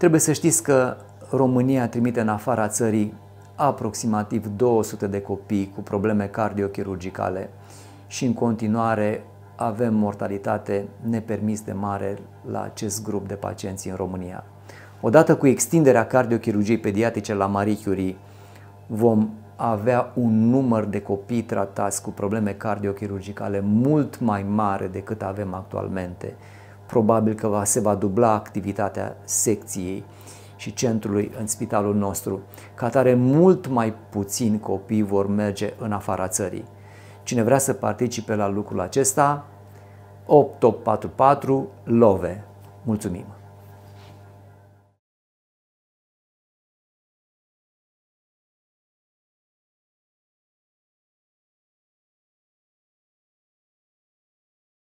Trebuie să știți că România trimite în afara țării aproximativ 200 de copii cu probleme cardiochirurgicale și în continuare avem mortalitate nepermis de mare la acest grup de pacienți în România. Odată cu extinderea cardiochirurgiei pediatrice la Marie Curie, vom avea un număr de copii tratați cu probleme cardiochirurgicale mult mai mare decât avem actualmente. Probabil că va, se va dubla activitatea secției și centrului în spitalul nostru. Ca tare, mult mai puțini copii vor merge în afara țării. Cine vrea să participe la lucrul acesta, 8844 LOVE. Mulțumim!